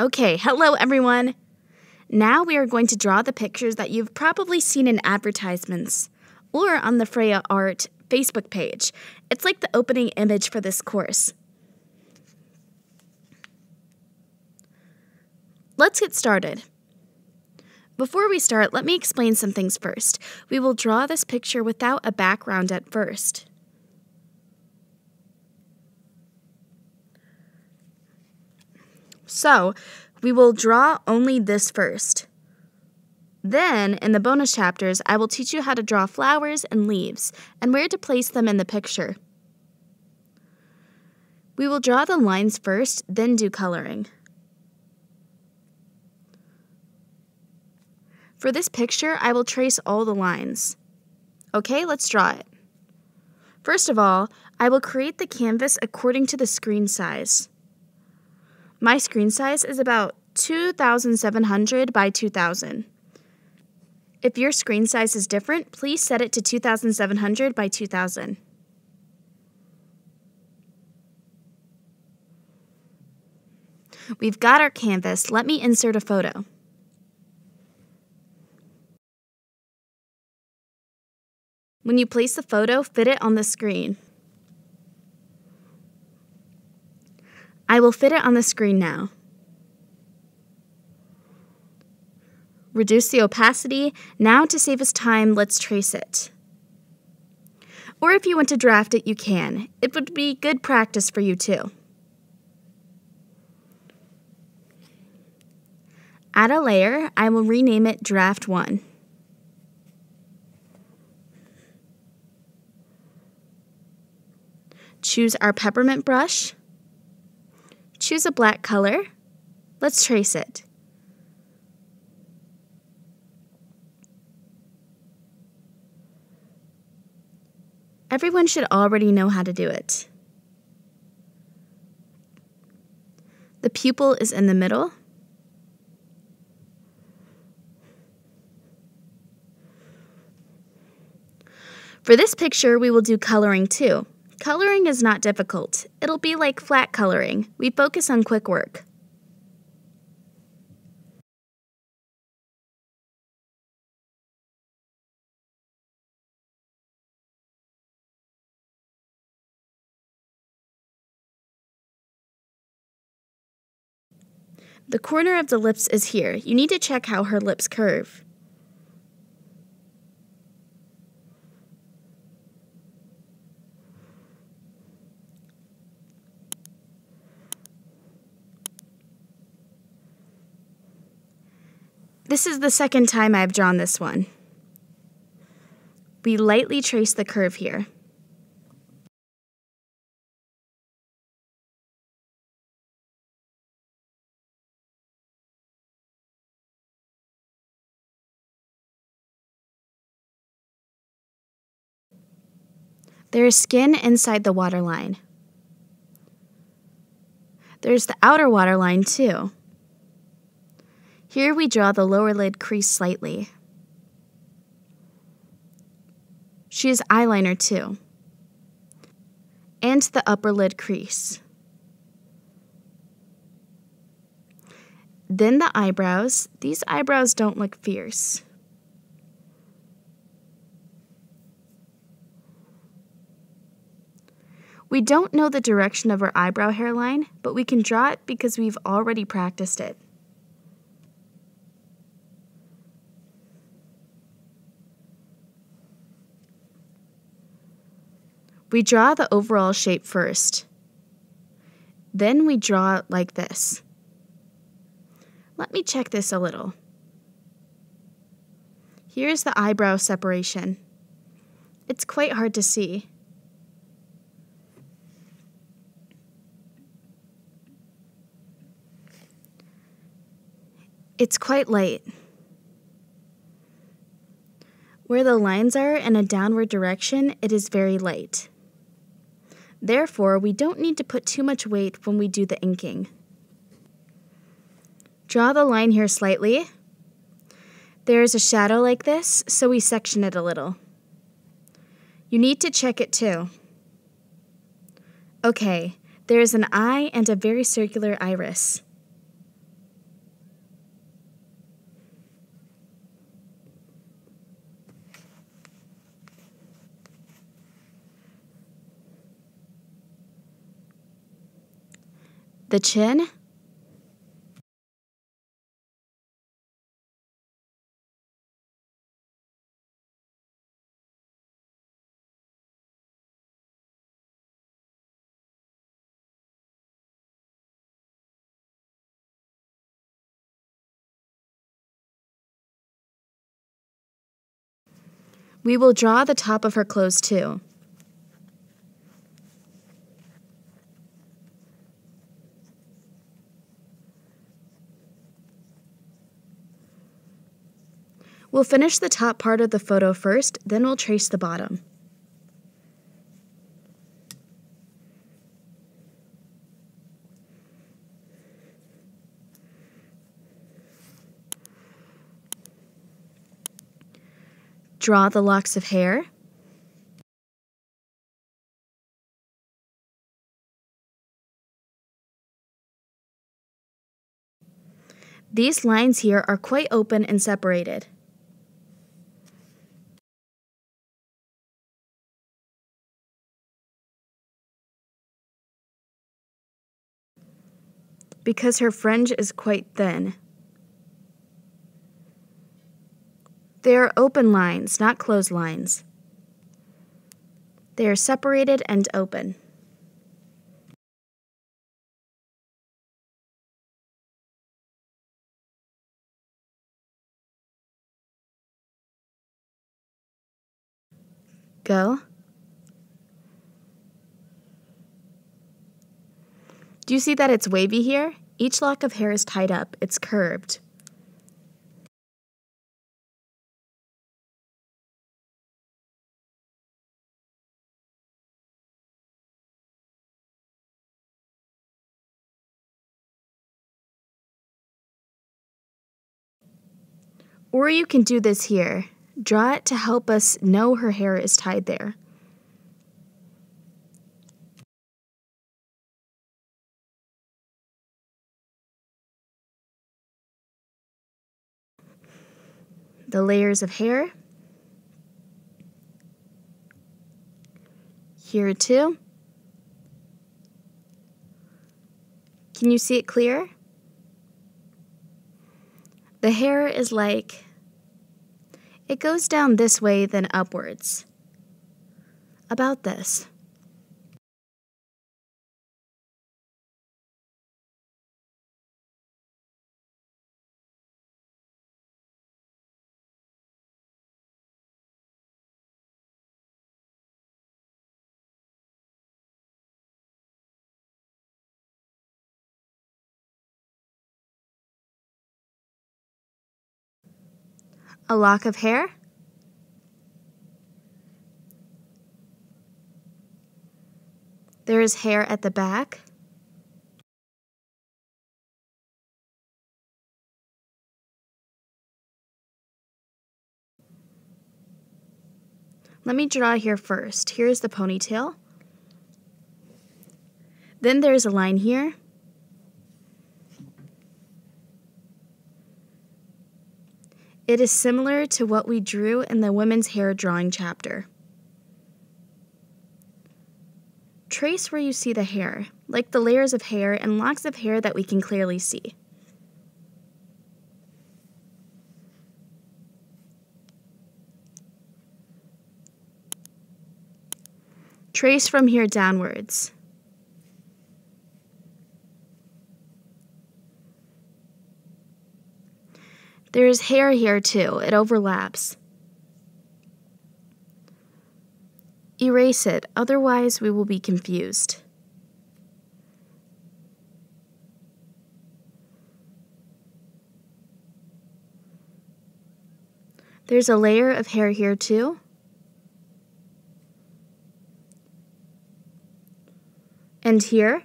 Okay, hello everyone. Now we are going to draw the pictures that you've probably seen in advertisements or on the Freya Art Facebook page. It's like the opening image for this course. Let's get started. Before we start, let me explain some things first. We will draw this picture without a background at first. So, we will draw only this first. Then, in the bonus chapters, I will teach you how to draw flowers and leaves and where to place them in the picture. We will draw the lines first, then do coloring. For this picture, I will trace all the lines. Okay, let's draw it. First of all, I will create the canvas according to the screen size. My screen size is about 2700 by 2000. If your screen size is different, please set it to 2700 by 2000. We've got our canvas. Let me insert a photo. When you place the photo, fit it on the screen. I will fit it on the screen now. Reduce the opacity. Now to save us time, let's trace it. Or if you want to draft it, you can. It would be good practice for you too. Add a layer. I will rename it Draft 1. Choose our peppermint brush. Choose a black color. Let's trace it. Everyone should already know how to do it. The pupil is in the middle. For this picture, we will do coloring too. Coloring is not difficult. It'll be like flat coloring. We focus on quick work. The corner of the lips is here. You need to check how her lips curve. This is the second time I've drawn this one. We lightly trace the curve here. There is skin inside the waterline. There's the outer waterline too. Here we draw the lower lid crease slightly. She has eyeliner too. And the upper lid crease. Then the eyebrows. These eyebrows don't look fierce. We don't know the direction of our eyebrow hairline, but we can draw it because we've already practiced it. We draw the overall shape first. Then we draw it like this. Let me check this a little. Here's the eyebrow separation. It's quite hard to see. It's quite light. Where the lines are in a downward direction, it is very light. Therefore, we don't need to put too much weight when we do the inking. Draw the line here slightly. There is a shadow like this, so we section it a little. You need to check it too. Okay, there is an eye and a very circular iris. The chin. We will draw the top of her clothes too. We'll finish the top part of the photo first, then we'll trace the bottom. Draw the locks of hair. These lines here are quite open and separated. Because her fringe is quite thin. They are open lines, not closed lines. They are separated and open. Go. Do you see that it's wavy here? Each lock of hair is tied up, it's curved. Or you can do this here. Draw it to help us know her hair is tied there. The layers of hair. Here too. Can you see it clear? The hair is like, it goes down this way, then upwards. About this. A lock of hair? There is hair at the back. Let me draw here first. Here's the ponytail. Then there's a line here. It is similar to what we drew in the women's hair drawing chapter. Trace where you see the hair, like the layers of hair and locks of hair that we can clearly see. Trace from here downwards. There is hair here too, it overlaps. Erase it, otherwise, we will be confused. There's a layer of hair here too. And here.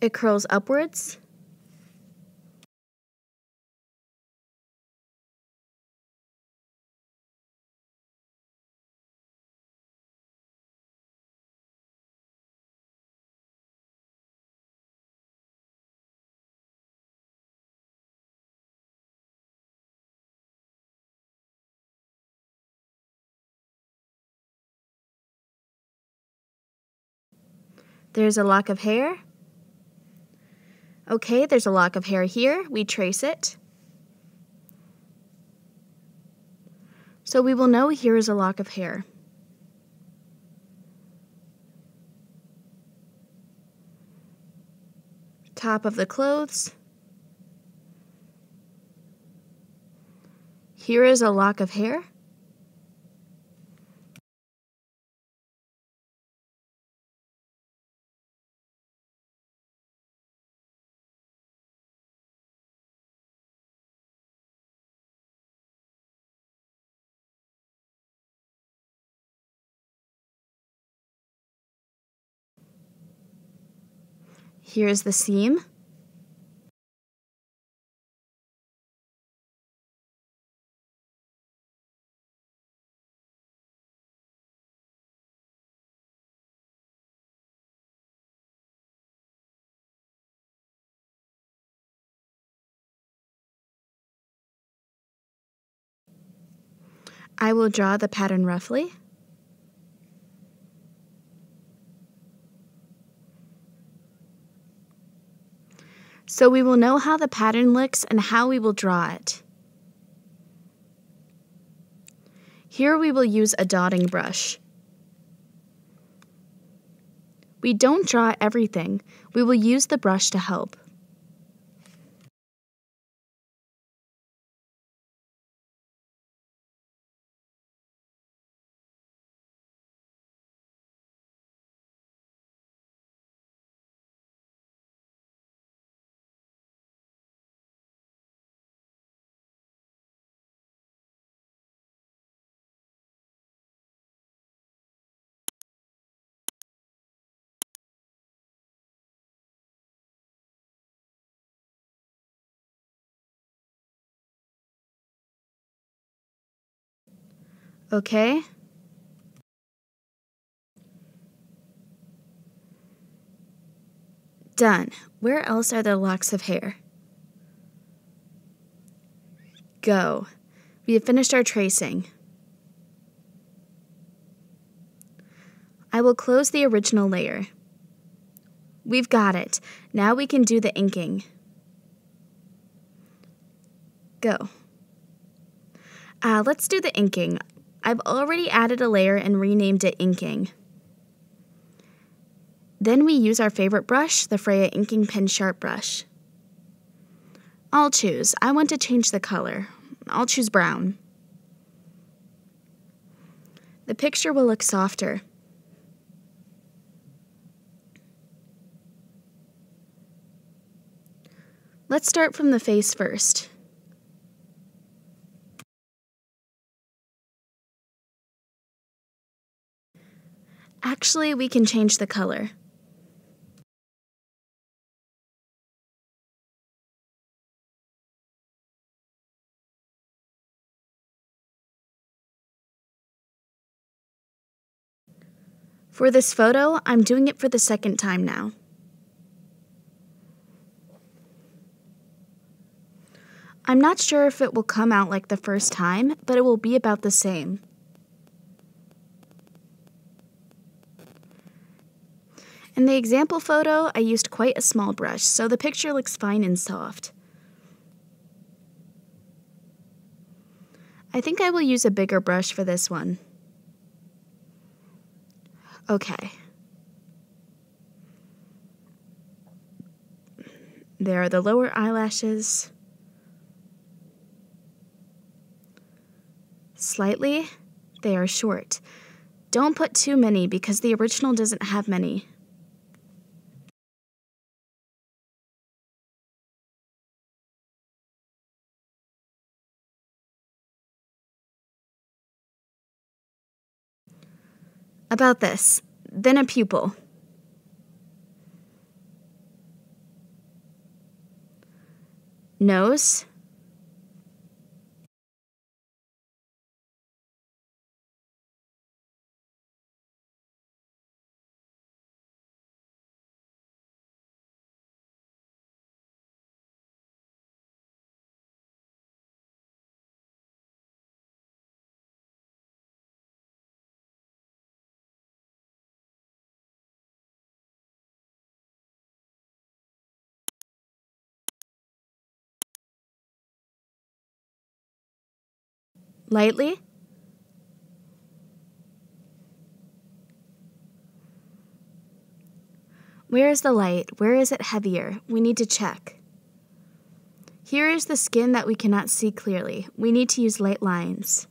It curls upwards. There's a lock of hair. Okay, there's a lock of hair here. We trace it. So we will know here is a lock of hair. Top of the clothes. Here is a lock of hair. Here's the seam. I will draw the pattern roughly. So we will know how the pattern looks and how we will draw it. Here we will use a dotting brush. We don't draw everything. We will use the brush to help. Okay? Done. Where else are the locks of hair? Go. We have finished our tracing. I will close the original layer. We've got it. Now we can do the inking. Go. Uh, let's do the inking. I've already added a layer and renamed it inking. Then we use our favorite brush, the Freya Inking Pen Sharp Brush. I'll choose. I want to change the color. I'll choose brown. The picture will look softer. Let's start from the face first. Actually, we can change the color. For this photo, I'm doing it for the second time now. I'm not sure if it will come out like the first time, but it will be about the same. In the example photo, I used quite a small brush, so the picture looks fine and soft. I think I will use a bigger brush for this one. Okay. There are the lower eyelashes. Slightly, they are short. Don't put too many because the original doesn't have many. About this, then a pupil. Nose. Lightly? Where is the light? Where is it heavier? We need to check. Here is the skin that we cannot see clearly. We need to use light lines.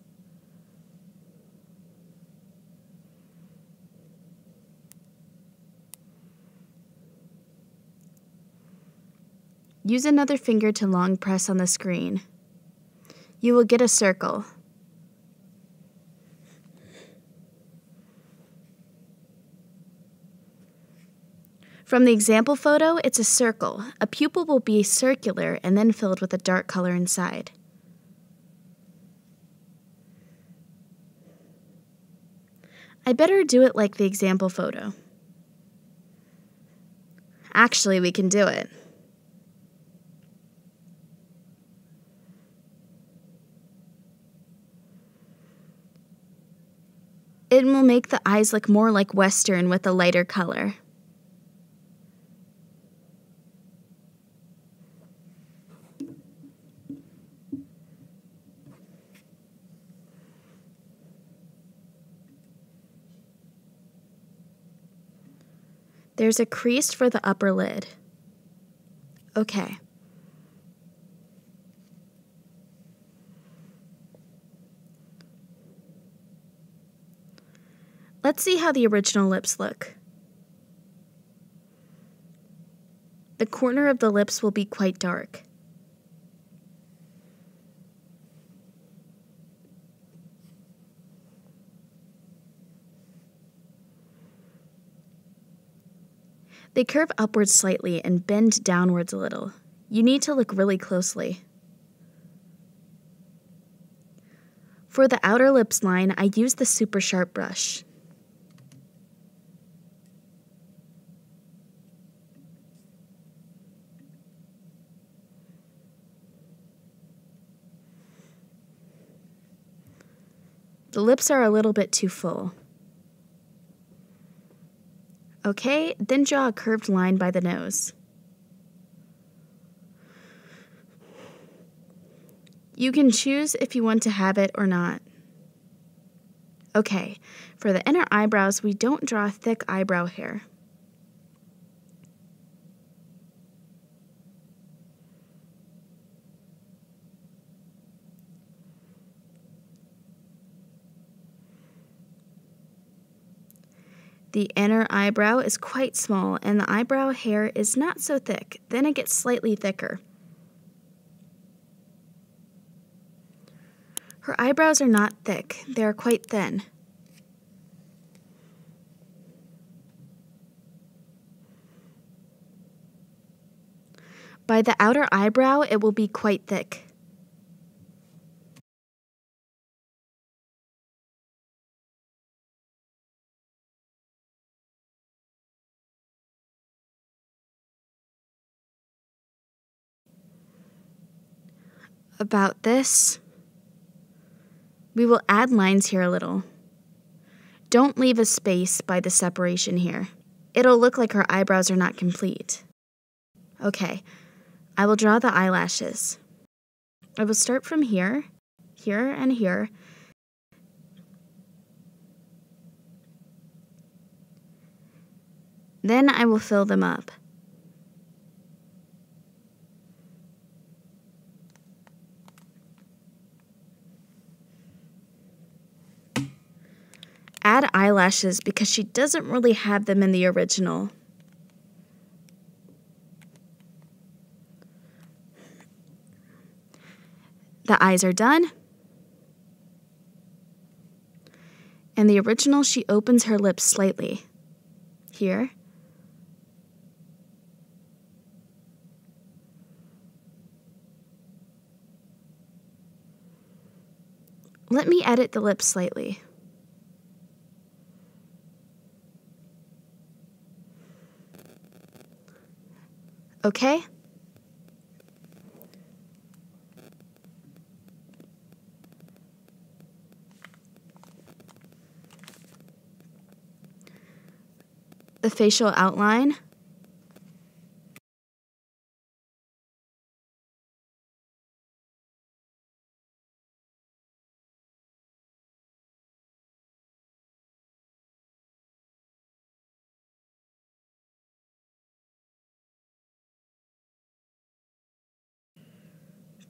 Use another finger to long press on the screen. You will get a circle. From the example photo, it's a circle. A pupil will be circular and then filled with a dark color inside. I better do it like the example photo. Actually, we can do it. It will make the eyes look more like Western with a lighter color. There's a crease for the upper lid. Okay. Let's see how the original lips look. The corner of the lips will be quite dark. They curve upwards slightly and bend downwards a little. You need to look really closely. For the outer lips line, I use the super sharp brush. The lips are a little bit too full. Okay, then draw a curved line by the nose. You can choose if you want to have it or not. Okay, for the inner eyebrows, we don't draw thick eyebrow hair. The inner eyebrow is quite small and the eyebrow hair is not so thick, then it gets slightly thicker. Her eyebrows are not thick, they are quite thin. By the outer eyebrow, it will be quite thick. About this. We will add lines here a little. Don't leave a space by the separation here. It'll look like her eyebrows are not complete. Okay, I will draw the eyelashes. I will start from here, here, and here. Then I will fill them up. Add eyelashes because she doesn't really have them in the original. The eyes are done. In the original, she opens her lips slightly. Here. Let me edit the lips slightly. Okay? The facial outline.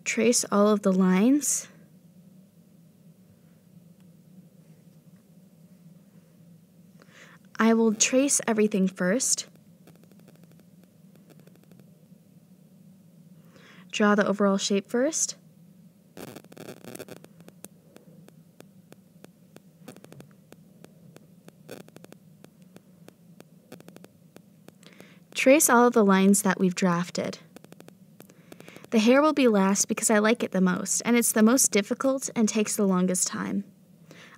Trace all of the lines. I will trace everything first. Draw the overall shape first. Trace all of the lines that we've drafted. The hair will be last because I like it the most, and it's the most difficult and takes the longest time.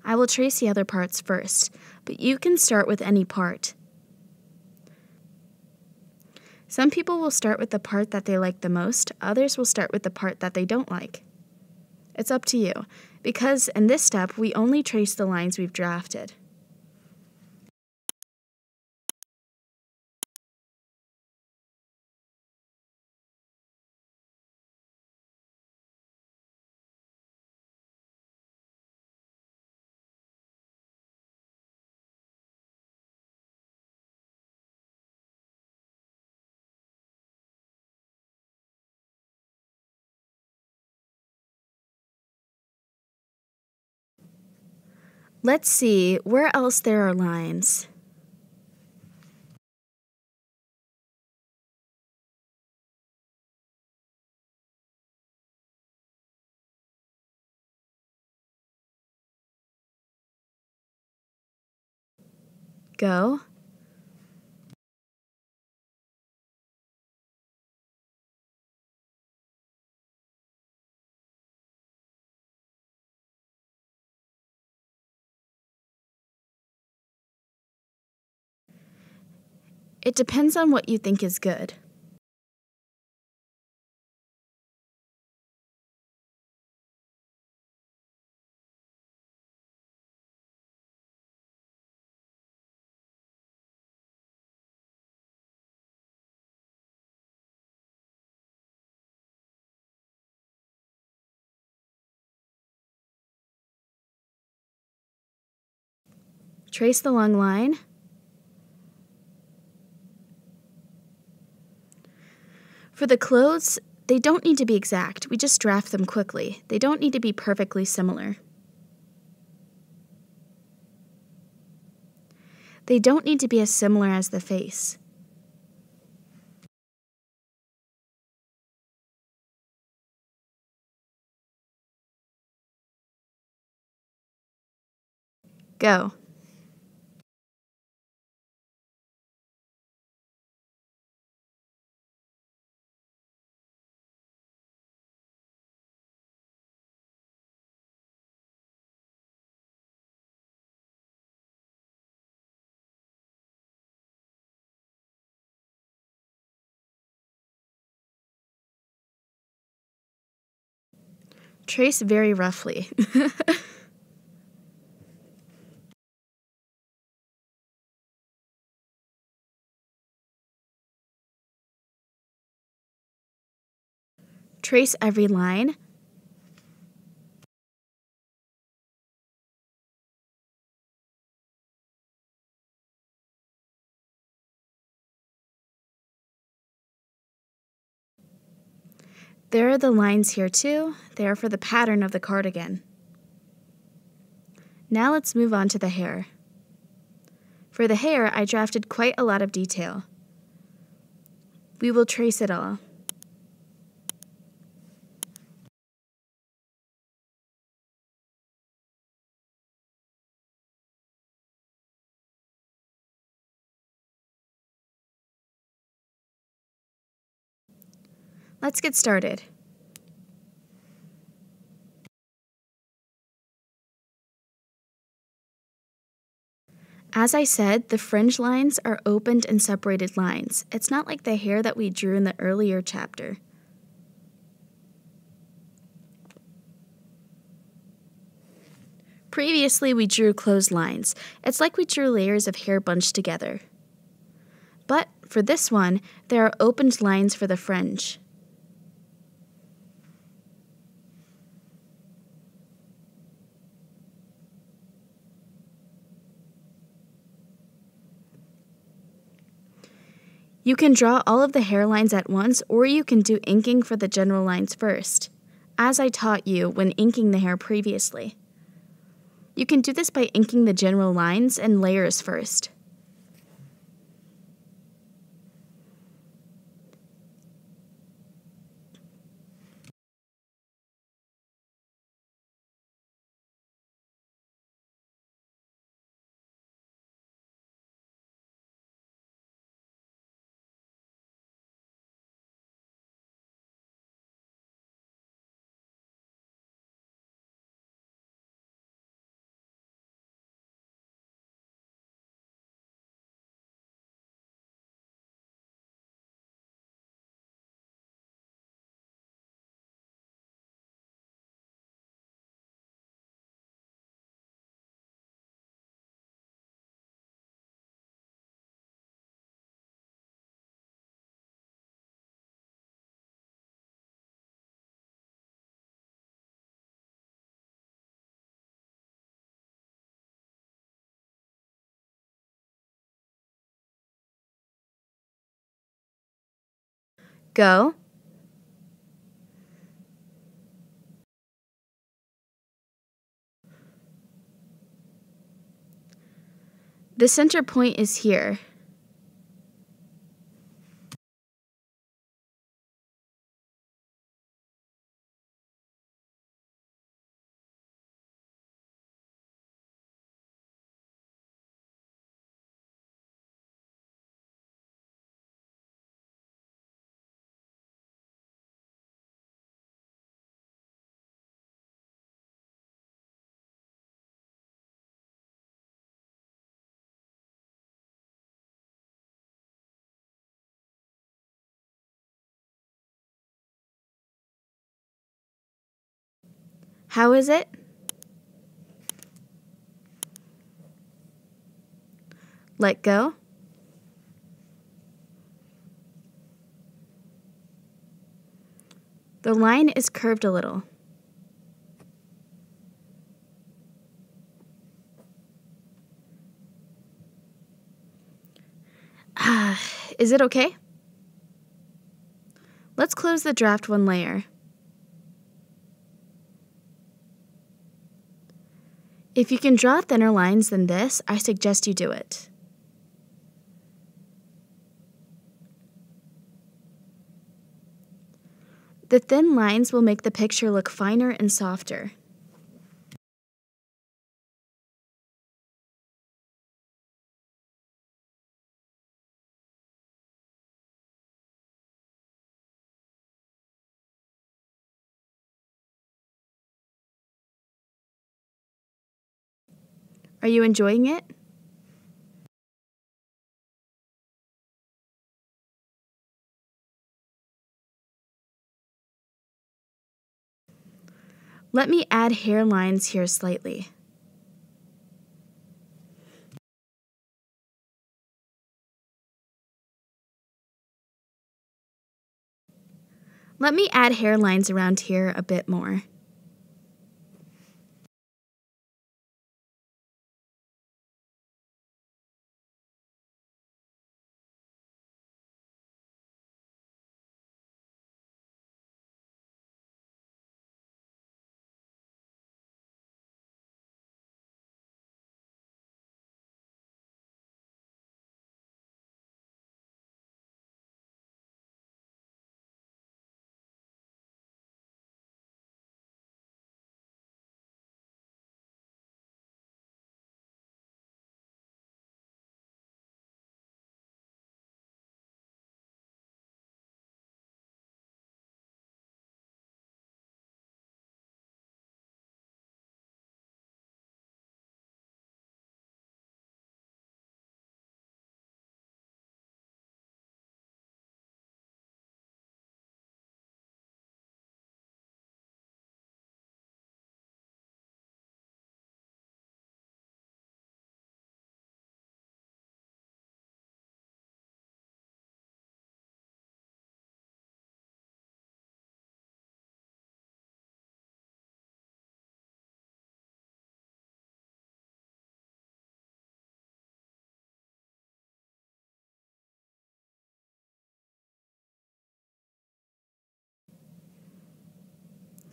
I will trace the other parts first, but you can start with any part. Some people will start with the part that they like the most, others will start with the part that they don't like. It's up to you, because in this step we only trace the lines we've drafted. Let's see where else there are lines. Go. It depends on what you think is good. Trace the long line. For the clothes, they don't need to be exact. We just draft them quickly. They don't need to be perfectly similar. They don't need to be as similar as the face. Go. Trace very roughly. Trace every line. There are the lines here too. They are for the pattern of the cardigan. Now let's move on to the hair. For the hair, I drafted quite a lot of detail. We will trace it all. Let's get started. As I said, the fringe lines are opened and separated lines. It's not like the hair that we drew in the earlier chapter. Previously, we drew closed lines. It's like we drew layers of hair bunched together. But for this one, there are opened lines for the fringe. You can draw all of the hairlines at once, or you can do inking for the general lines first. as I taught you when inking the hair previously. You can do this by inking the general lines and layers first. Go. The center point is here. How is it? Let go. The line is curved a little. Ah, is it okay? Let's close the draft one layer. If you can draw thinner lines than this, I suggest you do it. The thin lines will make the picture look finer and softer. Are you enjoying it? Let me add hairlines here slightly. Let me add hairlines around here a bit more.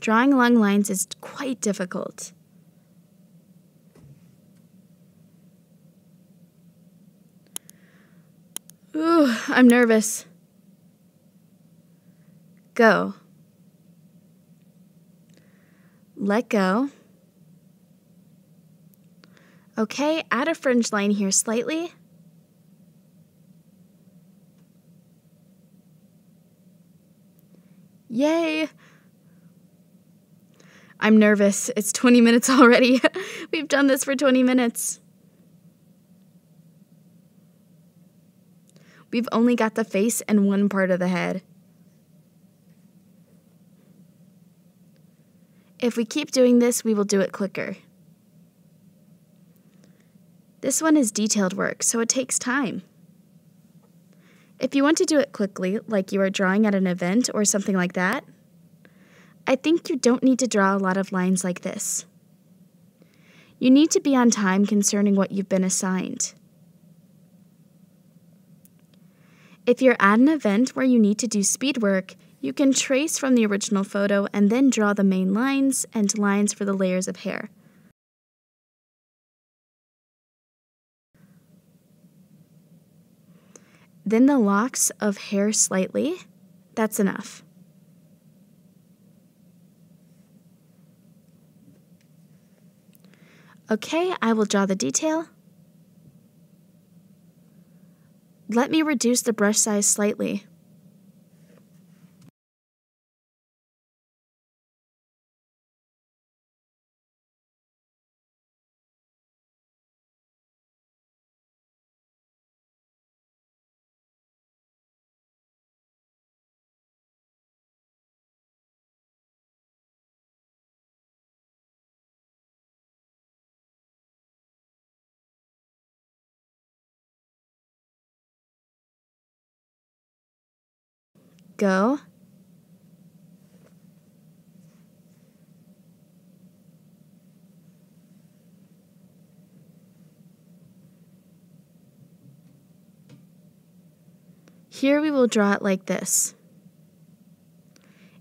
Drawing long lines is quite difficult. Ooh, I'm nervous. Go. Let go. Okay, add a fringe line here slightly. Yay! I'm nervous. It's 20 minutes already. We've done this for 20 minutes. We've only got the face and one part of the head. If we keep doing this, we will do it quicker. This one is detailed work, so it takes time. If you want to do it quickly, like you are drawing at an event or something like that, I think you don't need to draw a lot of lines like this. You need to be on time concerning what you've been assigned. If you're at an event where you need to do speed work, you can trace from the original photo and then draw the main lines and lines for the layers of hair. Then the locks of hair slightly. That's enough. Okay, I will draw the detail. Let me reduce the brush size slightly. Go. Here we will draw it like this.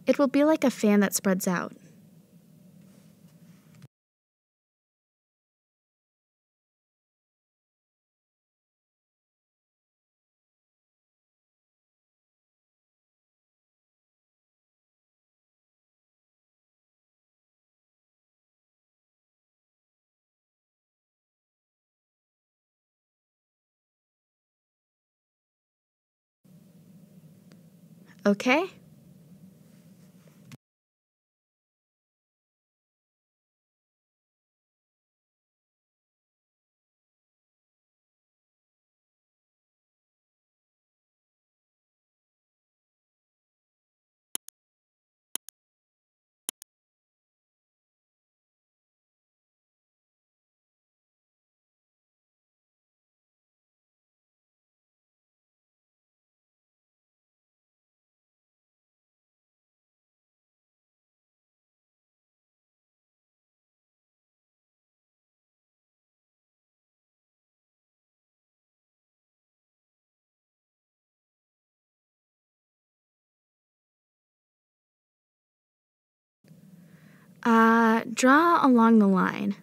It will be like a fan that spreads out. Okay? Uh, draw along the line.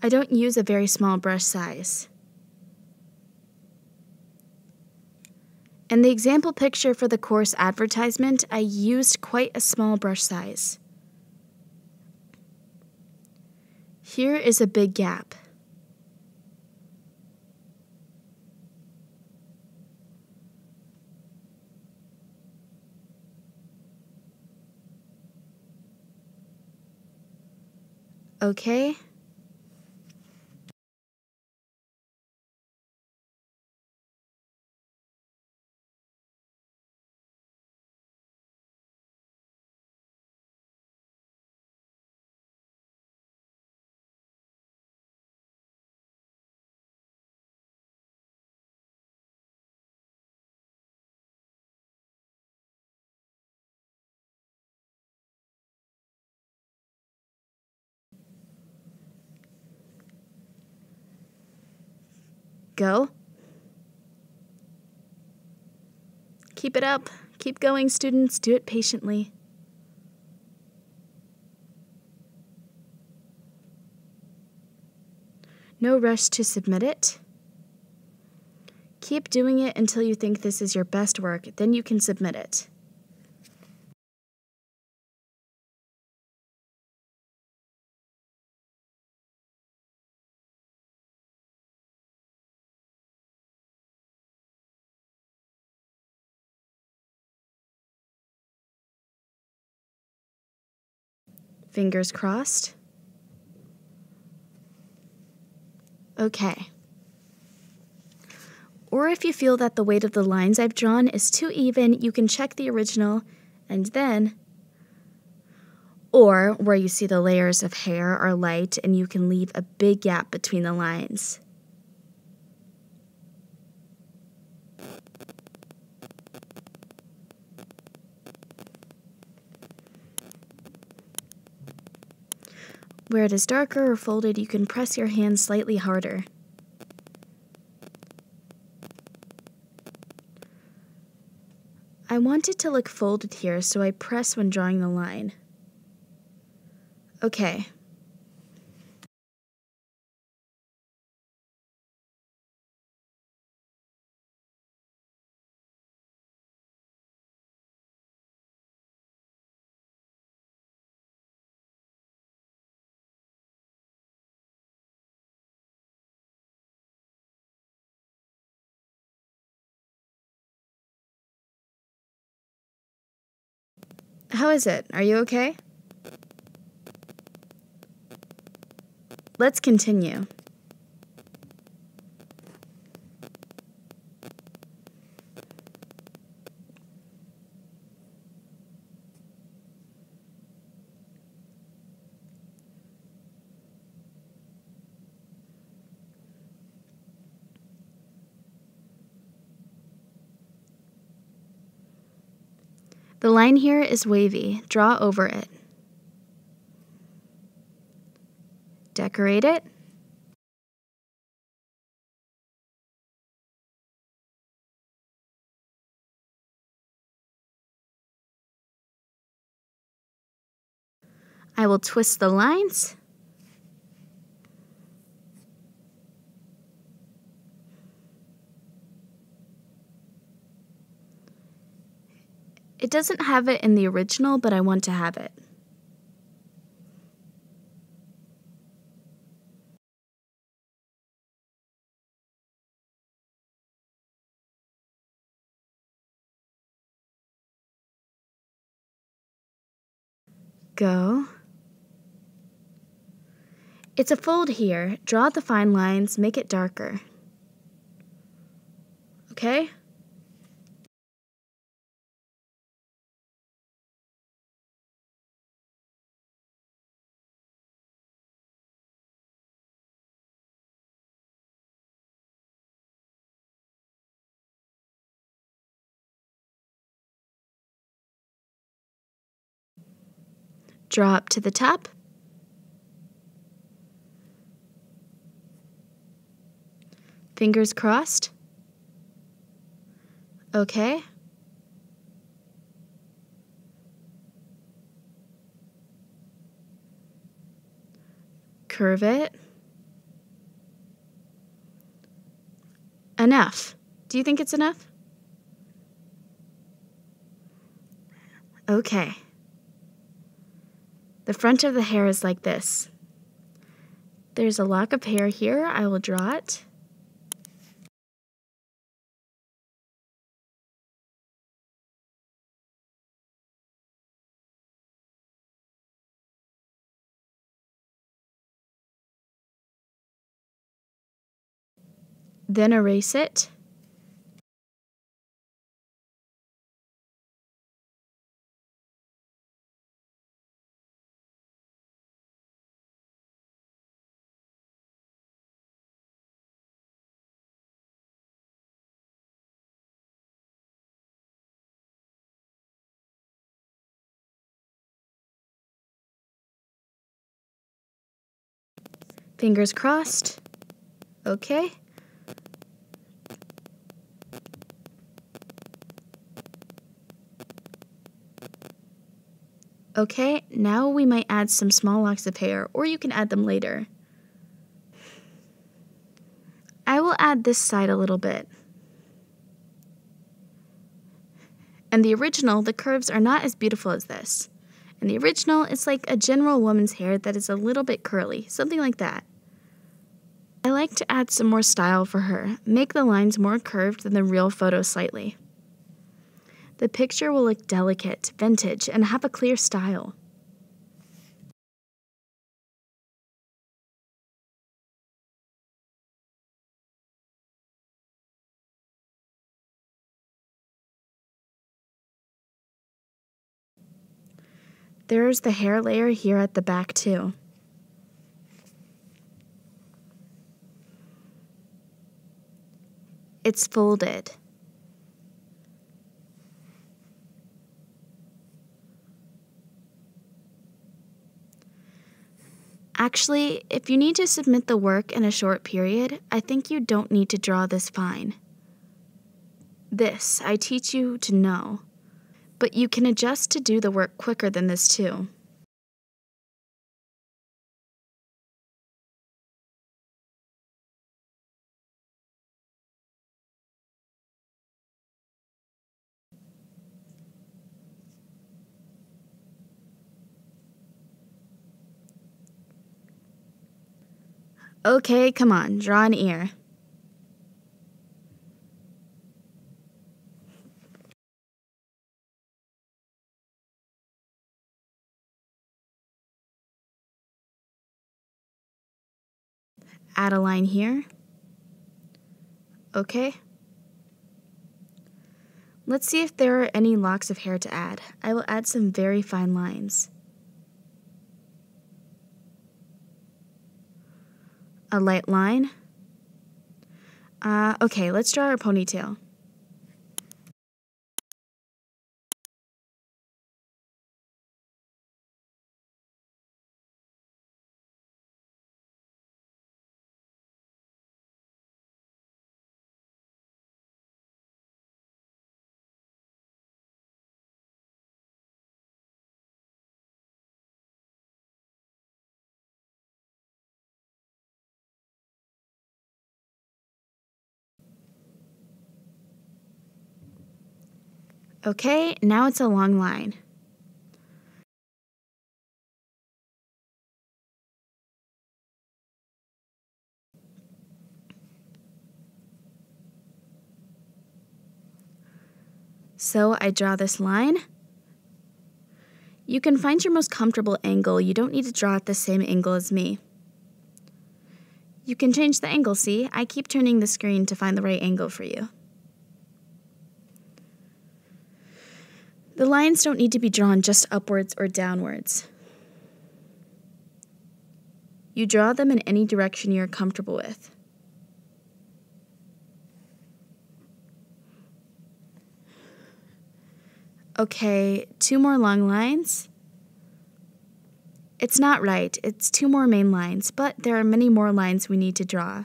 I don't use a very small brush size. In the example picture for the course advertisement, I used quite a small brush size. Here is a big gap. Okay. Go. Keep it up. Keep going, students. Do it patiently. No rush to submit it. Keep doing it until you think this is your best work, then you can submit it. Fingers crossed. Okay. Or if you feel that the weight of the lines I've drawn is too even, you can check the original and then, or where you see the layers of hair are light and you can leave a big gap between the lines. Where it is darker or folded, you can press your hand slightly harder. I want it to look folded here, so I press when drawing the line. Okay. How is it? Are you okay? Let's continue. The line here is wavy. Draw over it. Decorate it. I will twist the lines. It doesn't have it in the original, but I want to have it. Go. It's a fold here. Draw the fine lines, make it darker. Okay? Draw up to the top. Fingers crossed. Okay. Curve it. Enough. Do you think it's enough? Okay. The front of the hair is like this. There's a lock of hair here. I will draw it. Then erase it. Fingers crossed. Okay. Okay, now we might add some small locks of hair, or you can add them later. I will add this side a little bit. And the original, the curves are not as beautiful as this. And the original it's like a general woman's hair that is a little bit curly, something like that. I like to add some more style for her, make the lines more curved than the real photo slightly. The picture will look delicate, vintage, and have a clear style. There's the hair layer here at the back too. It's folded. Actually, if you need to submit the work in a short period, I think you don't need to draw this fine. This I teach you to know, but you can adjust to do the work quicker than this too. Okay, come on, draw an ear. Add a line here. Okay. Let's see if there are any locks of hair to add. I will add some very fine lines. A light line. Uh, okay, let's draw our ponytail. Okay, now it's a long line. So I draw this line. You can find your most comfortable angle. You don't need to draw at the same angle as me. You can change the angle, see? I keep turning the screen to find the right angle for you. The lines don't need to be drawn just upwards or downwards. You draw them in any direction you're comfortable with. Okay, two more long lines. It's not right, it's two more main lines, but there are many more lines we need to draw.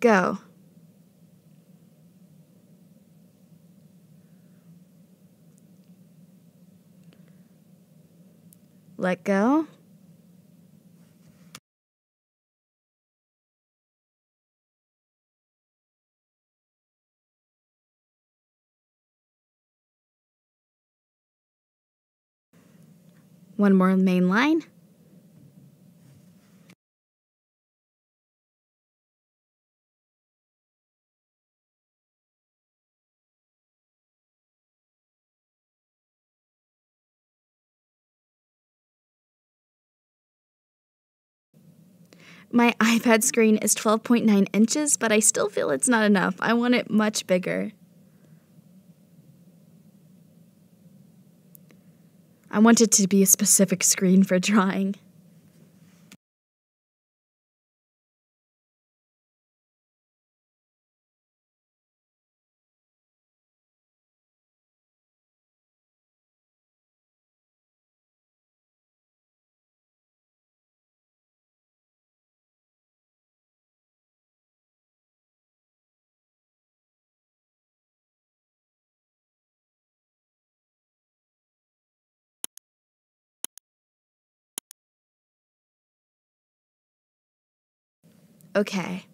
Go. Let go. One more main line. My iPad screen is 12.9 inches, but I still feel it's not enough. I want it much bigger. I want it to be a specific screen for drawing. Okay.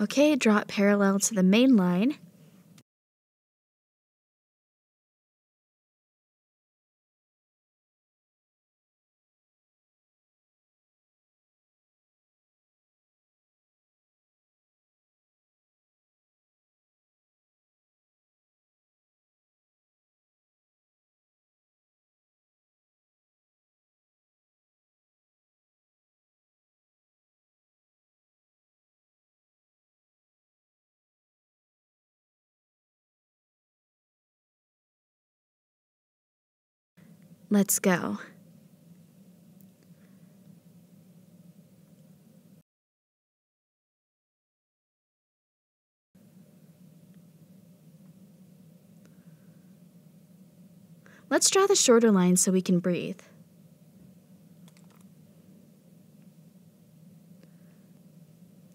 Okay, draw it parallel to the main line. Let's go. Let's draw the shorter line so we can breathe.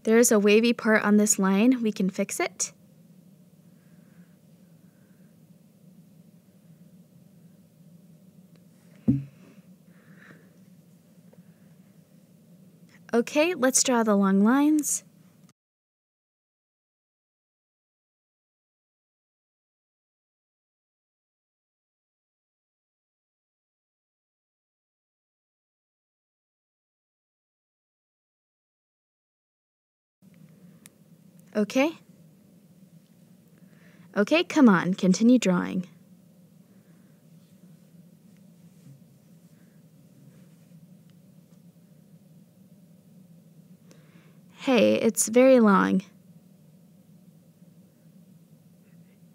There is a wavy part on this line. We can fix it. Okay, let's draw the long lines. Okay? Okay, come on, continue drawing. Hey, it's very long.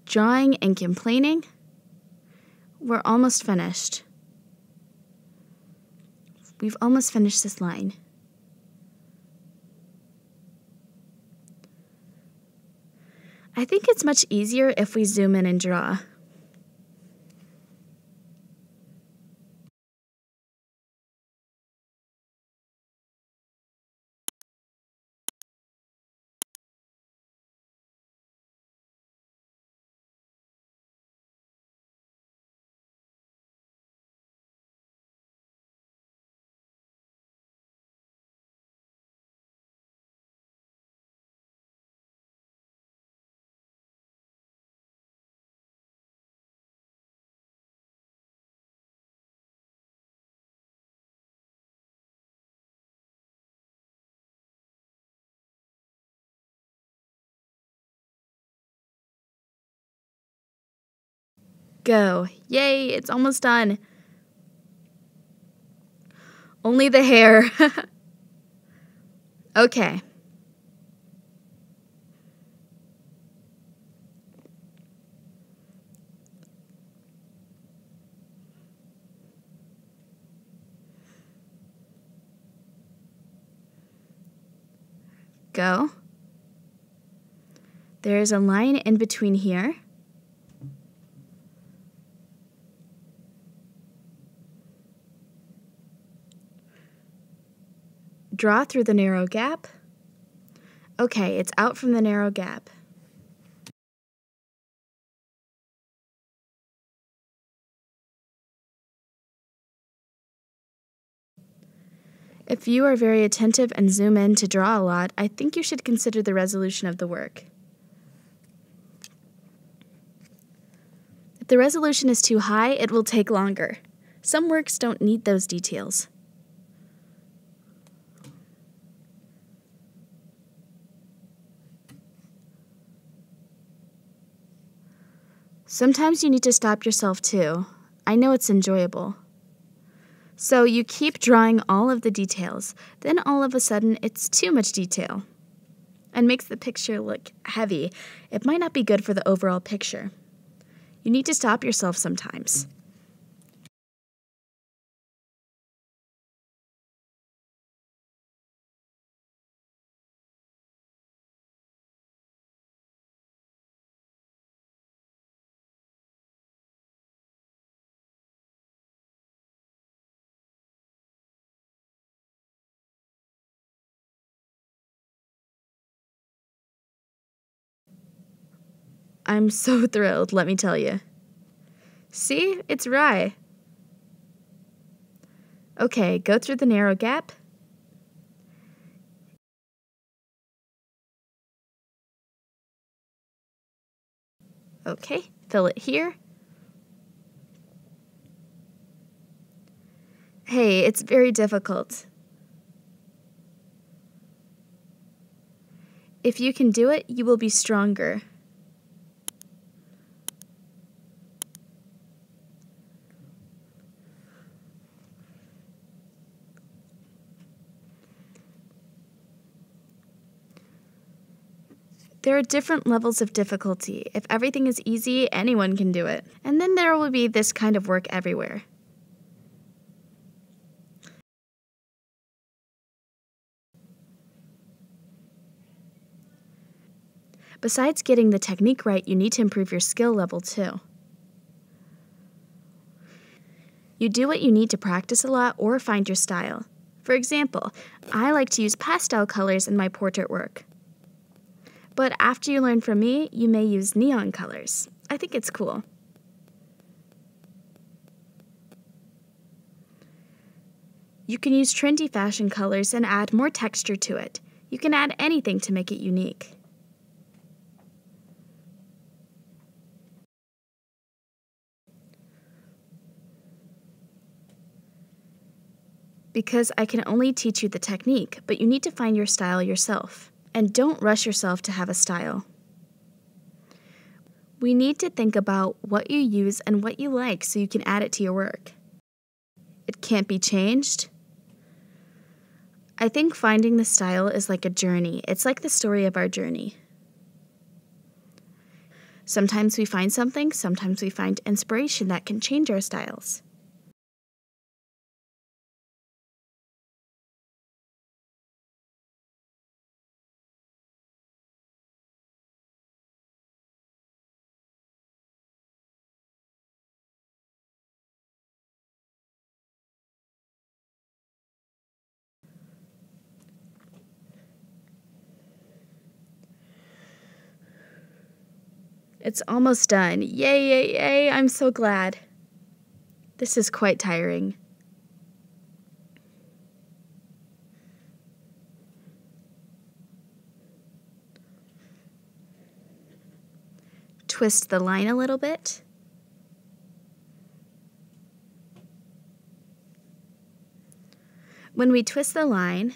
Drawing and complaining? We're almost finished. We've almost finished this line. I think it's much easier if we zoom in and draw. Go. Yay, it's almost done. Only the hair. okay. Go. There's a line in between here. Draw through the narrow gap. Okay, it's out from the narrow gap. If you are very attentive and zoom in to draw a lot, I think you should consider the resolution of the work. If the resolution is too high, it will take longer. Some works don't need those details. Sometimes you need to stop yourself too. I know it's enjoyable. So you keep drawing all of the details, then all of a sudden it's too much detail and makes the picture look heavy. It might not be good for the overall picture. You need to stop yourself sometimes. I'm so thrilled, let me tell you. See, it's rye. Okay, go through the narrow gap. Okay, fill it here. Hey, it's very difficult. If you can do it, you will be stronger. There are different levels of difficulty. If everything is easy, anyone can do it. And then there will be this kind of work everywhere. Besides getting the technique right, you need to improve your skill level too. You do what you need to practice a lot or find your style. For example, I like to use pastel colors in my portrait work. But after you learn from me, you may use neon colors. I think it's cool. You can use trendy fashion colors and add more texture to it. You can add anything to make it unique. Because I can only teach you the technique, but you need to find your style yourself. And don't rush yourself to have a style. We need to think about what you use and what you like so you can add it to your work. It can't be changed. I think finding the style is like a journey. It's like the story of our journey. Sometimes we find something, sometimes we find inspiration that can change our styles. It's almost done. Yay, yay, yay. I'm so glad. This is quite tiring. Twist the line a little bit. When we twist the line,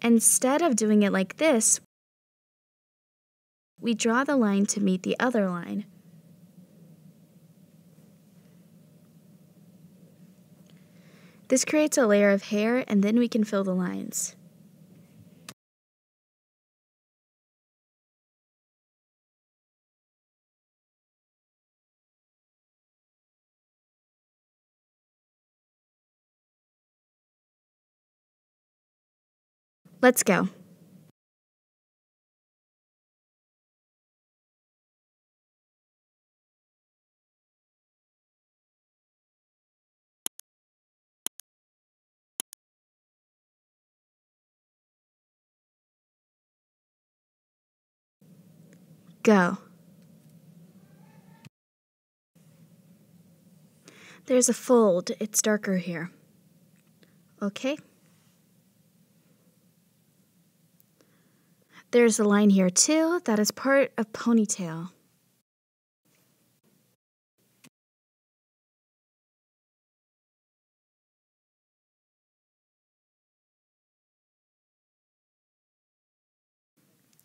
instead of doing it like this, we draw the line to meet the other line. This creates a layer of hair and then we can fill the lines. Let's go. Go. There's a fold. It's darker here. Okay. There's a line here too. That is part of ponytail.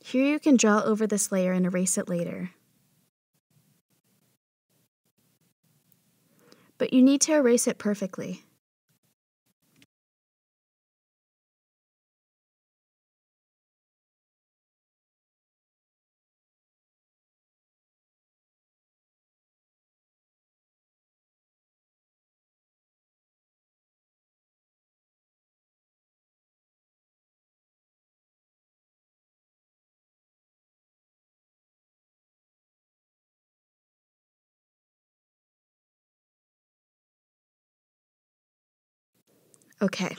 Here you can draw over this layer and erase it later. But you need to erase it perfectly. Okay.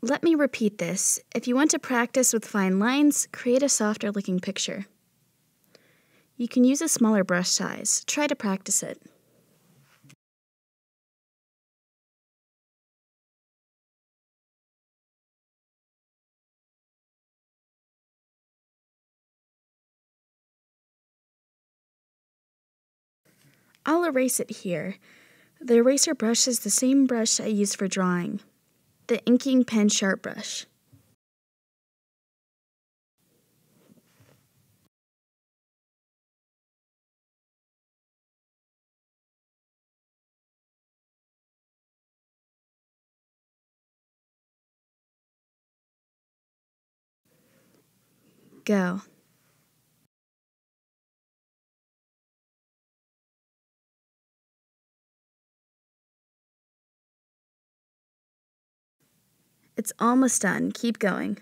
Let me repeat this. If you want to practice with fine lines, create a softer looking picture. You can use a smaller brush size. Try to practice it. I'll erase it here. The eraser brush is the same brush I use for drawing, the inking pen sharp brush. Go. It's almost done. Keep going.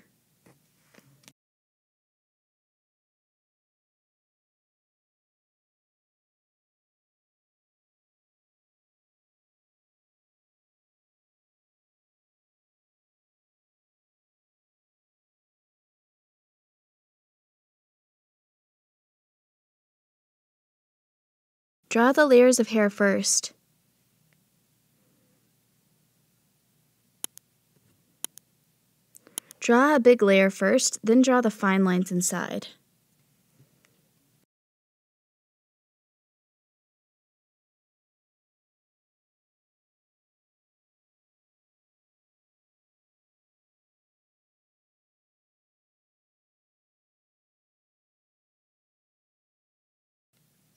Draw the layers of hair first. Draw a big layer first, then draw the fine lines inside.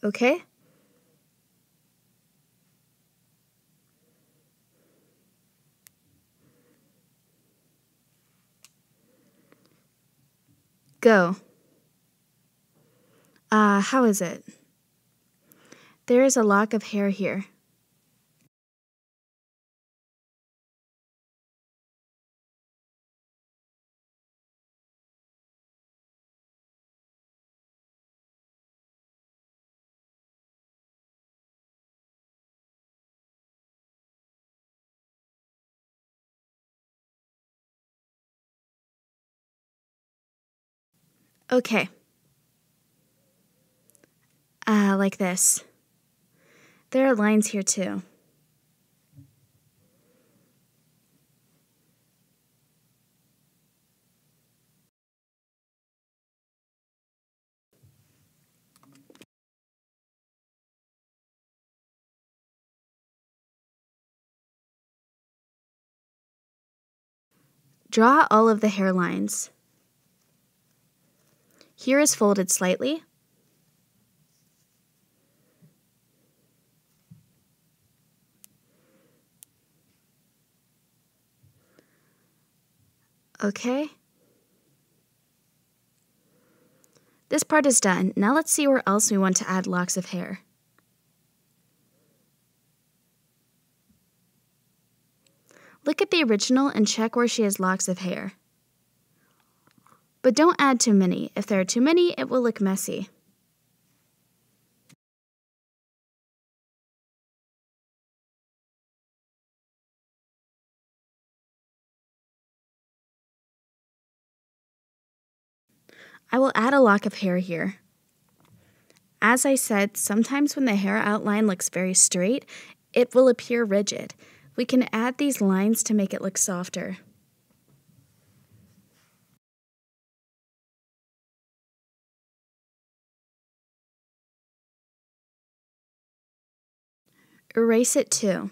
Okay? Go. Ah, uh, how is it? There is a lock of hair here. Okay. Ah, uh, like this. There are lines here too. Draw all of the hairlines. Here is folded slightly. Okay. This part is done. Now let's see where else we want to add locks of hair. Look at the original and check where she has locks of hair. But don't add too many. If there are too many, it will look messy. I will add a lock of hair here. As I said, sometimes when the hair outline looks very straight, it will appear rigid. We can add these lines to make it look softer. Erase it too.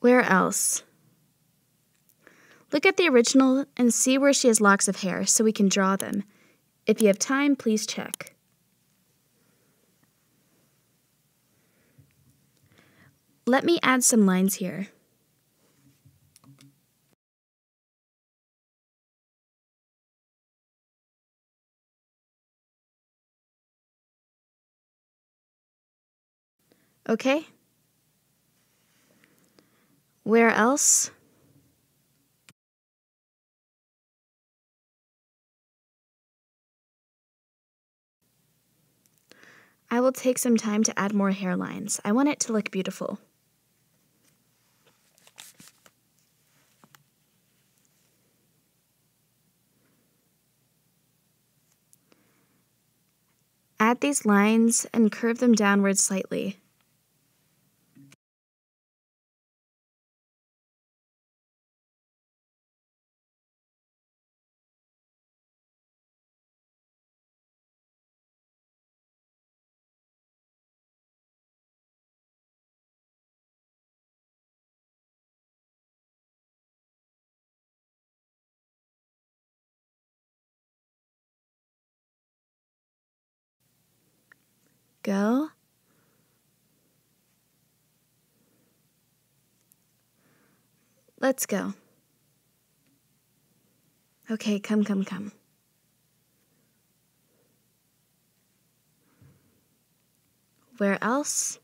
Where else? Look at the original and see where she has locks of hair so we can draw them. If you have time, please check. Let me add some lines here. Okay? Where else? I will take some time to add more hairlines. I want it to look beautiful. Add these lines and curve them downward slightly. Go. Let's go. Okay, come, come, come. Where else?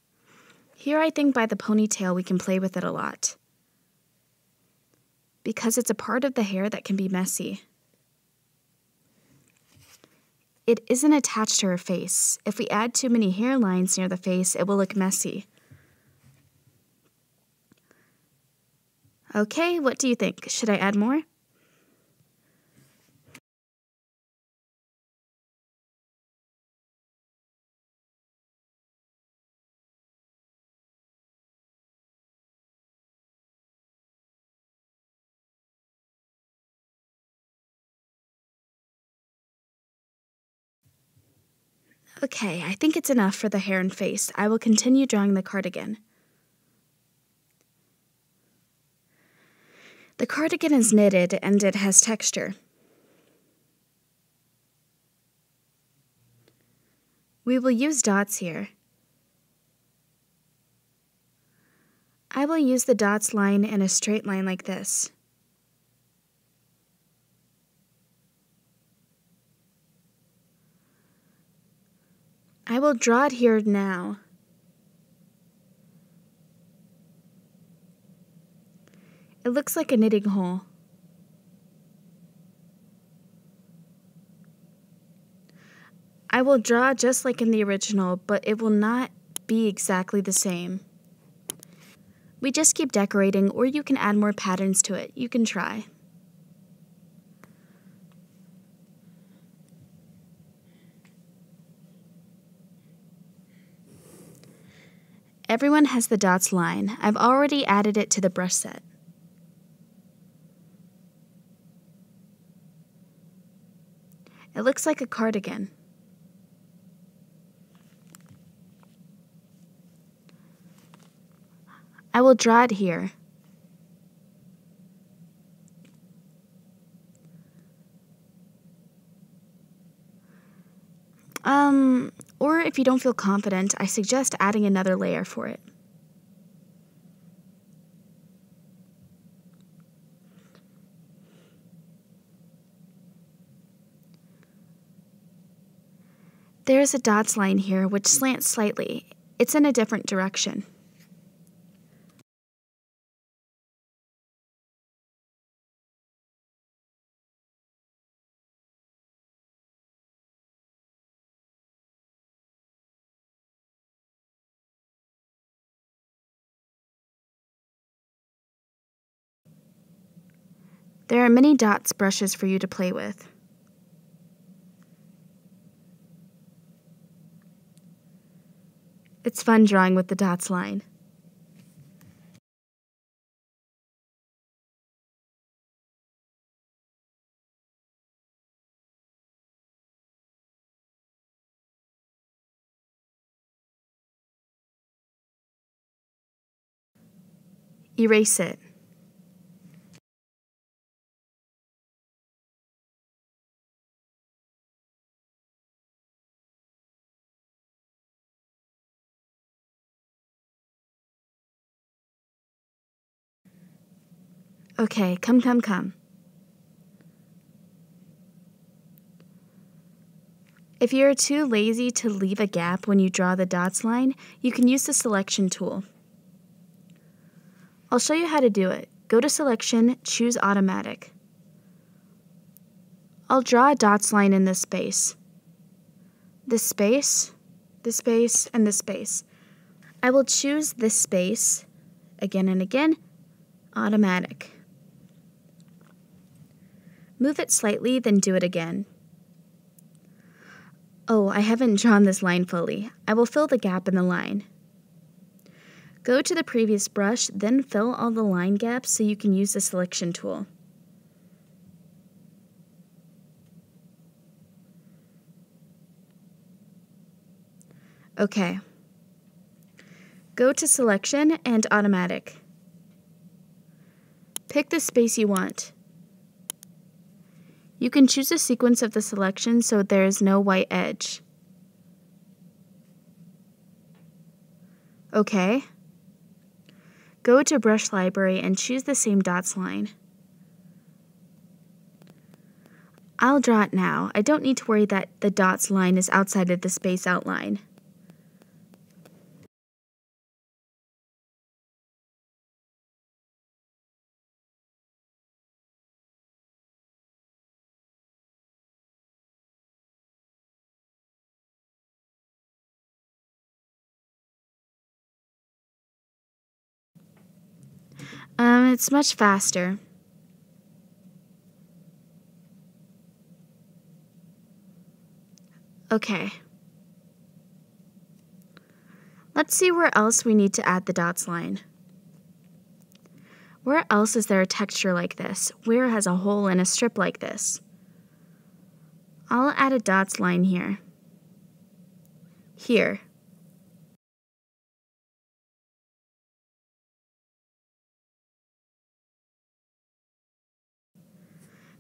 Here, I think by the ponytail, we can play with it a lot. Because it's a part of the hair that can be messy. It isn't attached to her face. If we add too many hairlines near the face, it will look messy. Okay, what do you think? Should I add more? Okay, I think it's enough for the hair and face. I will continue drawing the cardigan. The cardigan is knitted and it has texture. We will use dots here. I will use the dots line in a straight line like this. I will draw it here now. It looks like a knitting hole. I will draw just like in the original, but it will not be exactly the same. We just keep decorating, or you can add more patterns to it. You can try. Everyone has the dots line. I've already added it to the brush set. It looks like a cardigan. I will draw it here. Um, or if you don't feel confident, I suggest adding another layer for it. There is a dots line here which slants slightly. It's in a different direction. There are many dots brushes for you to play with. It's fun drawing with the dots line. Erase it. Okay, come, come, come. If you're too lazy to leave a gap when you draw the dots line, you can use the selection tool. I'll show you how to do it. Go to Selection, choose Automatic. I'll draw a dots line in this space. This space, this space, and this space. I will choose this space again and again, Automatic. Move it slightly, then do it again. Oh, I haven't drawn this line fully. I will fill the gap in the line. Go to the previous brush, then fill all the line gaps so you can use the selection tool. Okay. Go to Selection and Automatic. Pick the space you want. You can choose a sequence of the selection so there is no white edge. OK. Go to Brush Library and choose the same dots line. I'll draw it now. I don't need to worry that the dots line is outside of the space outline. Um, it's much faster. Okay. Let's see where else we need to add the dots line. Where else is there a texture like this? Where has a hole in a strip like this? I'll add a dots line here. Here.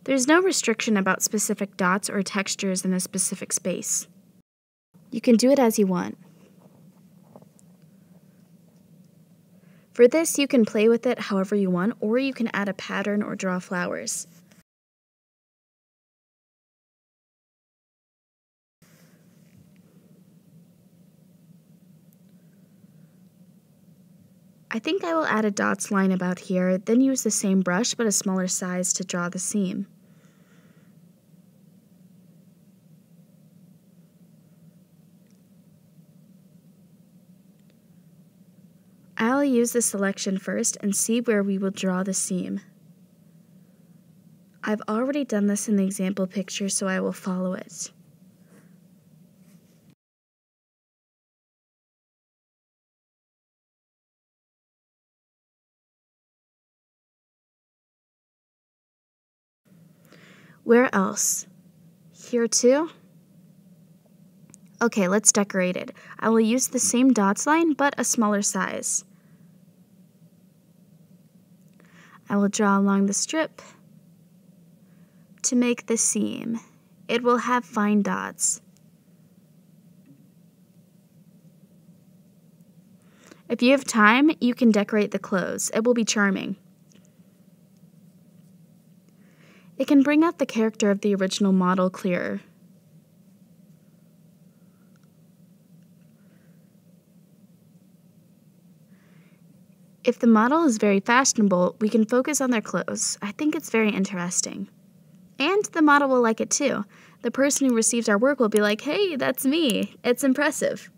There's no restriction about specific dots or textures in a specific space. You can do it as you want. For this, you can play with it however you want, or you can add a pattern or draw flowers. I think I will add a dots line about here, then use the same brush but a smaller size to draw the seam. I'll use the selection first and see where we will draw the seam. I've already done this in the example picture, so I will follow it. Where else? Here too? Okay, let's decorate it. I will use the same dots line, but a smaller size. I will draw along the strip to make the seam. It will have fine dots. If you have time, you can decorate the clothes. It will be charming. It can bring out the character of the original model clearer. If the model is very fashionable, we can focus on their clothes. I think it's very interesting. And the model will like it too. The person who receives our work will be like, hey, that's me. It's impressive.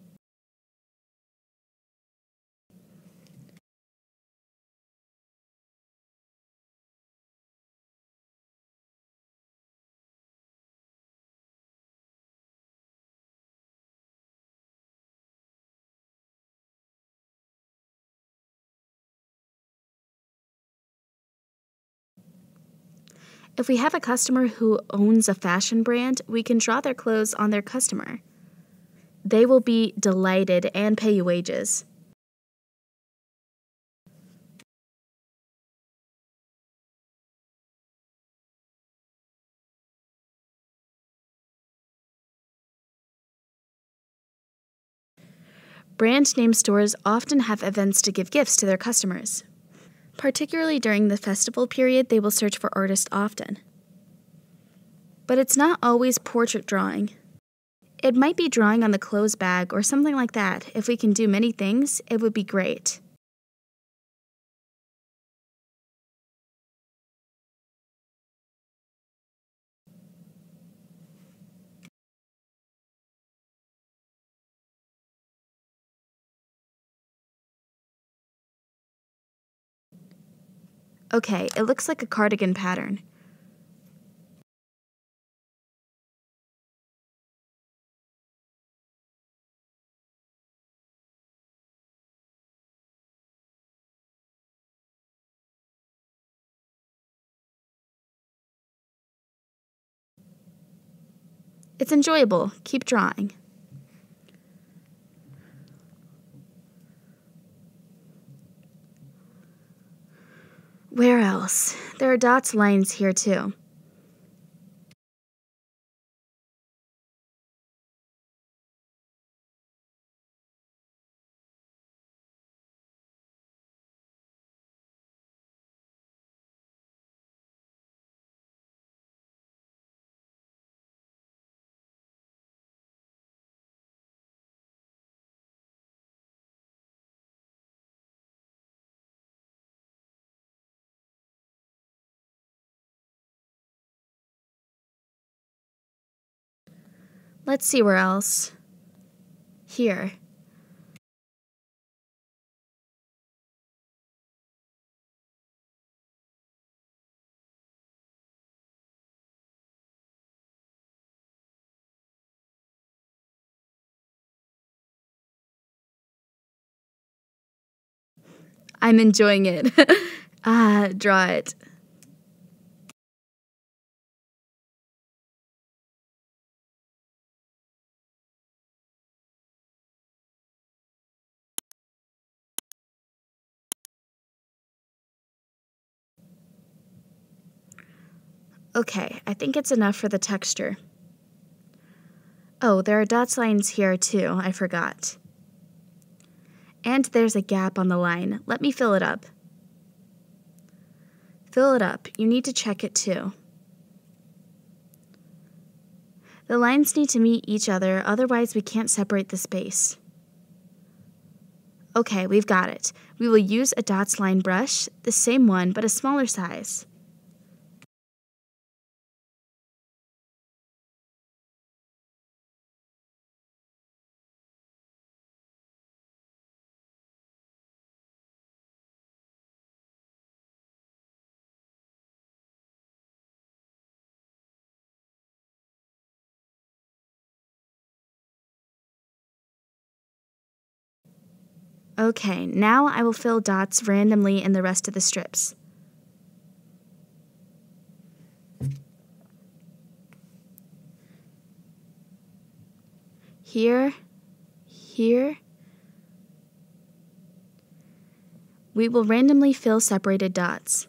If we have a customer who owns a fashion brand, we can draw their clothes on their customer. They will be delighted and pay you wages. Brand name stores often have events to give gifts to their customers. Particularly during the festival period, they will search for artists often. But it's not always portrait drawing. It might be drawing on the clothes bag or something like that. If we can do many things, it would be great. Okay, it looks like a cardigan pattern. It's enjoyable. Keep drawing. Where else? There are dots lines here too. Let's see where else. Here. I'm enjoying it. ah, draw it. Okay, I think it's enough for the texture. Oh, there are dots lines here too, I forgot. And there's a gap on the line. Let me fill it up. Fill it up. You need to check it too. The lines need to meet each other, otherwise we can't separate the space. Okay, we've got it. We will use a dots line brush, the same one, but a smaller size. Okay, now I will fill dots randomly in the rest of the strips. Here, here. We will randomly fill separated dots.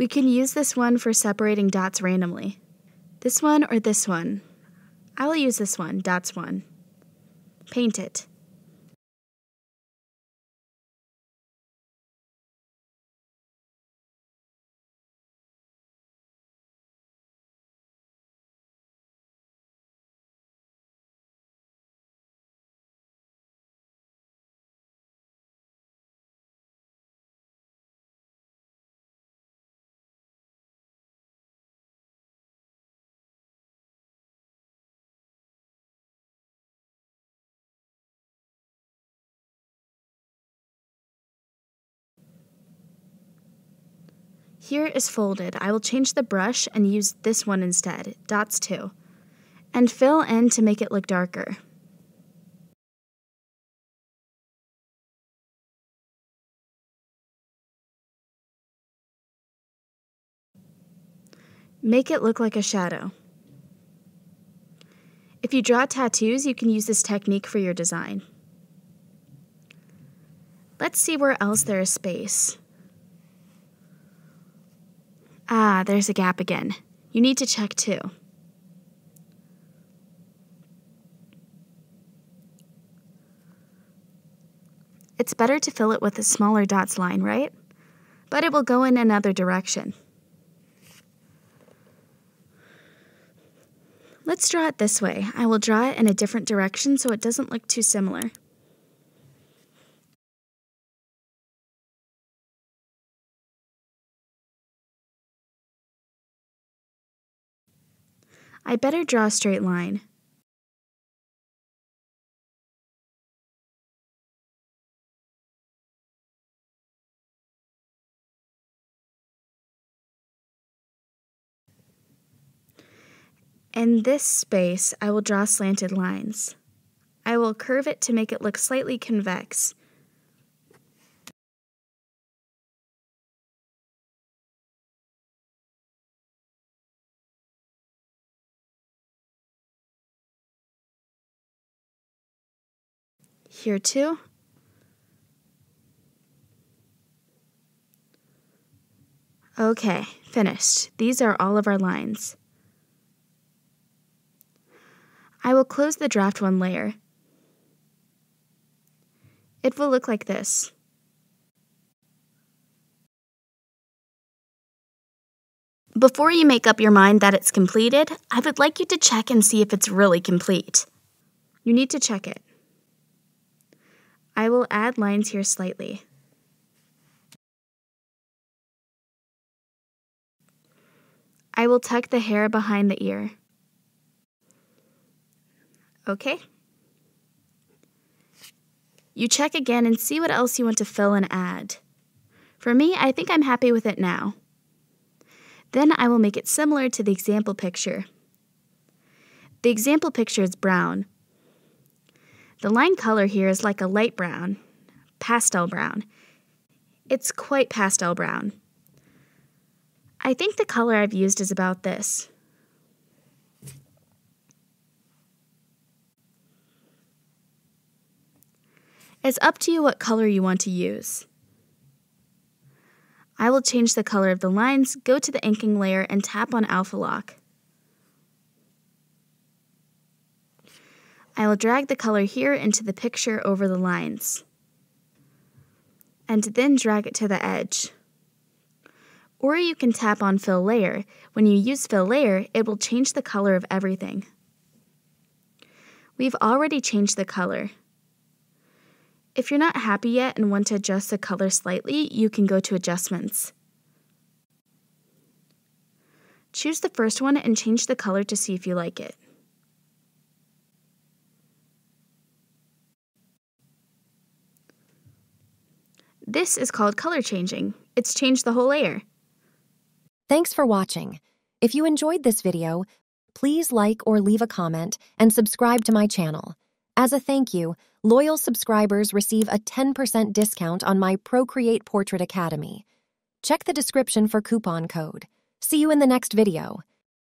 We can use this one for separating dots randomly. This one or this one? I will use this one, dots one. Paint it. Here is folded. I will change the brush and use this one instead, dots 2, and fill in to make it look darker. Make it look like a shadow. If you draw tattoos, you can use this technique for your design. Let's see where else there is space. Ah, there's a gap again. You need to check too. It's better to fill it with a smaller dots line, right? But it will go in another direction. Let's draw it this way. I will draw it in a different direction so it doesn't look too similar. I better draw a straight line. In this space, I will draw slanted lines. I will curve it to make it look slightly convex. Here too. Okay, finished. These are all of our lines. I will close the draft one layer. It will look like this. Before you make up your mind that it's completed, I would like you to check and see if it's really complete. You need to check it. I will add lines here slightly. I will tuck the hair behind the ear. Okay. You check again and see what else you want to fill and add. For me, I think I'm happy with it now. Then I will make it similar to the example picture. The example picture is brown. The line color here is like a light brown, pastel brown. It's quite pastel brown. I think the color I've used is about this. It's up to you what color you want to use. I will change the color of the lines, go to the inking layer, and tap on Alpha Lock. I will drag the color here into the picture over the lines, and then drag it to the edge. Or you can tap on Fill Layer. When you use Fill Layer, it will change the color of everything. We've already changed the color. If you're not happy yet and want to adjust the color slightly, you can go to Adjustments. Choose the first one and change the color to see if you like it. This is called color changing. It's changed the whole layer. Thanks for watching. If you enjoyed this video, please like or leave a comment and subscribe to my channel. As a thank you, loyal subscribers receive a 10% discount on my Procreate Portrait Academy. Check the description for coupon code. See you in the next video.